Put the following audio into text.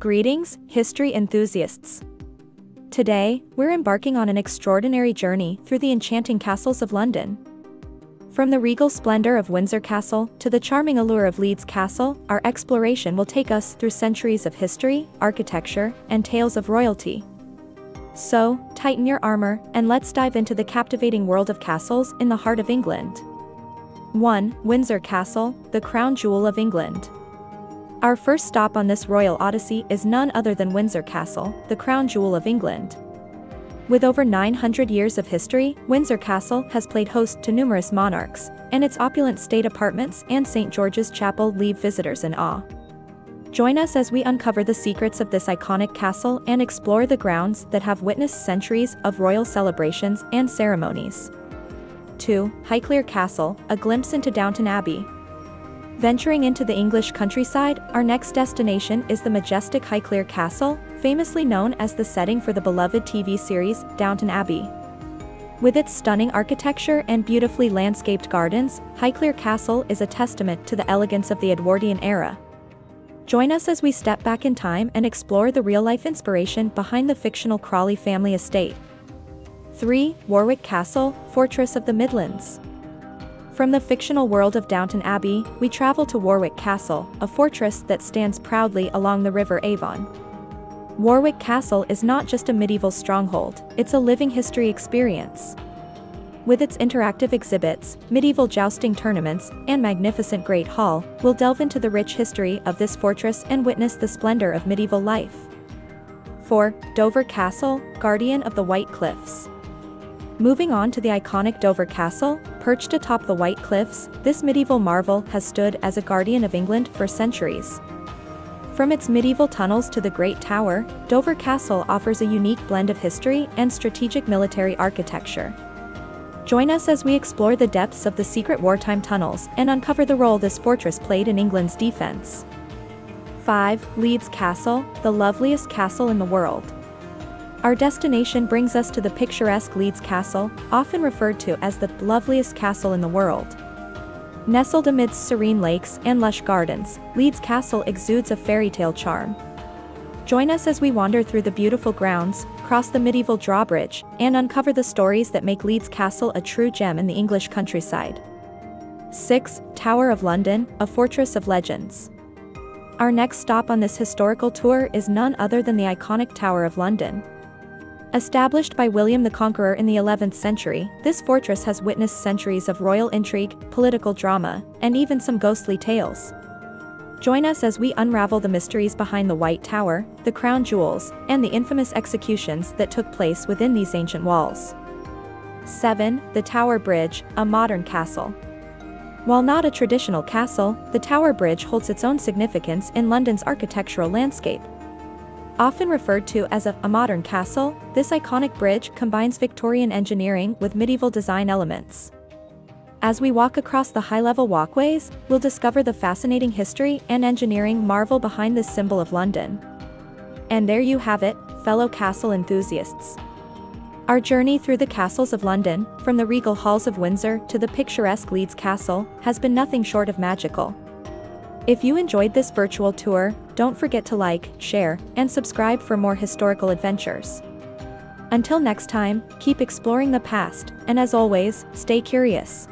Greetings, history enthusiasts. Today, we're embarking on an extraordinary journey through the enchanting castles of London. From the regal splendor of Windsor Castle to the charming allure of Leeds Castle, our exploration will take us through centuries of history, architecture, and tales of royalty. So, tighten your armor and let's dive into the captivating world of castles in the heart of England. 1. Windsor Castle, the crown jewel of England. Our first stop on this royal odyssey is none other than Windsor Castle, the crown jewel of England. With over 900 years of history, Windsor Castle has played host to numerous monarchs, and its opulent state apartments and St. George's Chapel leave visitors in awe. Join us as we uncover the secrets of this iconic castle and explore the grounds that have witnessed centuries of royal celebrations and ceremonies. 2. Highclere Castle, a glimpse into Downton Abbey. Venturing into the English countryside, our next destination is the majestic Highclere Castle, famously known as the setting for the beloved TV series, Downton Abbey. With its stunning architecture and beautifully landscaped gardens, Highclere Castle is a testament to the elegance of the Edwardian era. Join us as we step back in time and explore the real-life inspiration behind the fictional Crawley family estate. 3. Warwick Castle, Fortress of the Midlands. From the fictional world of Downton Abbey, we travel to Warwick Castle, a fortress that stands proudly along the River Avon. Warwick Castle is not just a medieval stronghold, it's a living history experience. With its interactive exhibits, medieval jousting tournaments, and magnificent Great Hall, we'll delve into the rich history of this fortress and witness the splendor of medieval life. 4. Dover Castle, Guardian of the White Cliffs. Moving on to the iconic Dover Castle, perched atop the White Cliffs, this medieval marvel has stood as a guardian of England for centuries. From its medieval tunnels to the Great Tower, Dover Castle offers a unique blend of history and strategic military architecture. Join us as we explore the depths of the secret wartime tunnels and uncover the role this fortress played in England's defense. 5. Leeds Castle, the loveliest castle in the world. Our destination brings us to the picturesque Leeds Castle, often referred to as the loveliest castle in the world. Nestled amidst serene lakes and lush gardens, Leeds Castle exudes a fairy tale charm. Join us as we wander through the beautiful grounds, cross the medieval drawbridge, and uncover the stories that make Leeds Castle a true gem in the English countryside. 6. Tower of London, a fortress of legends. Our next stop on this historical tour is none other than the iconic Tower of London. Established by William the Conqueror in the 11th century, this fortress has witnessed centuries of royal intrigue, political drama, and even some ghostly tales. Join us as we unravel the mysteries behind the White Tower, the crown jewels, and the infamous executions that took place within these ancient walls. 7. The Tower Bridge, a modern castle. While not a traditional castle, the Tower Bridge holds its own significance in London's architectural landscape. Often referred to as a, a, modern castle, this iconic bridge combines Victorian engineering with medieval design elements. As we walk across the high-level walkways, we'll discover the fascinating history and engineering marvel behind this symbol of London. And there you have it, fellow castle enthusiasts. Our journey through the castles of London, from the regal halls of Windsor to the picturesque Leeds Castle, has been nothing short of magical. If you enjoyed this virtual tour, don't forget to like, share, and subscribe for more historical adventures. Until next time, keep exploring the past, and as always, stay curious.